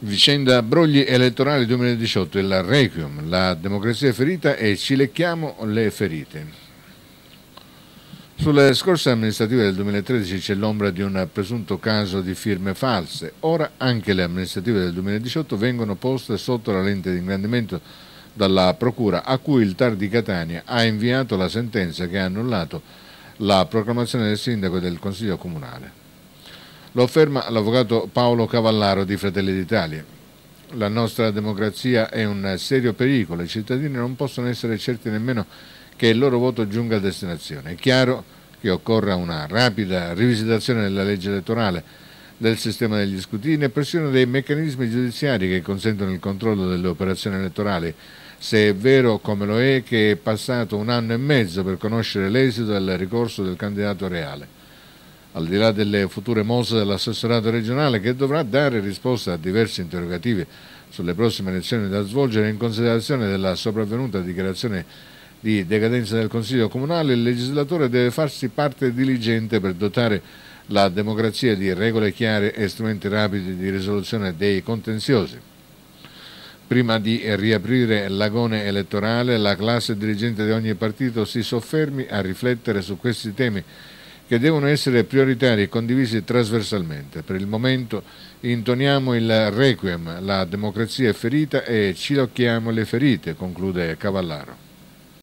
Vicenda Brogli elettorali 2018, il Requiem, la democrazia ferita e ci lecchiamo le ferite. Sulle scorse amministrative del 2013 c'è l'ombra di un presunto caso di firme false. Ora anche le amministrative del 2018 vengono poste sotto la lente di ingrandimento dalla Procura, a cui il TAR di Catania ha inviato la sentenza che ha annullato la proclamazione del sindaco e del Consiglio Comunale. Lo afferma l'avvocato Paolo Cavallaro di Fratelli d'Italia. La nostra democrazia è un serio pericolo, i cittadini non possono essere certi nemmeno che il loro voto giunga a destinazione. È chiaro che occorra una rapida rivisitazione della legge elettorale, del sistema degli scrutini e pressione dei meccanismi giudiziari che consentono il controllo delle operazioni elettorali, se è vero come lo è che è passato un anno e mezzo per conoscere l'esito del ricorso del candidato reale. Al di là delle future mosse dell'assessorato regionale che dovrà dare risposta a diversi interrogativi sulle prossime elezioni da svolgere in considerazione della sopravvenuta dichiarazione di decadenza del Consiglio Comunale, il legislatore deve farsi parte diligente per dotare la democrazia di regole chiare e strumenti rapidi di risoluzione dei contenziosi. Prima di riaprire l'agone elettorale, la classe dirigente di ogni partito si soffermi a riflettere su questi temi che devono essere prioritari e condivisi trasversalmente. Per il momento intoniamo il requiem, la democrazia è ferita e ci occhiamo le ferite, conclude Cavallaro.